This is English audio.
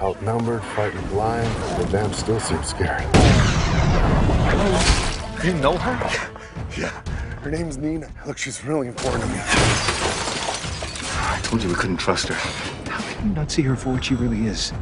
Outnumbered, fighting blind, the vamp still seems scared. You know her? Yeah. Her name's Nina. Look, she's really important to me. I told you we couldn't trust her. How can you not see her for what she really is?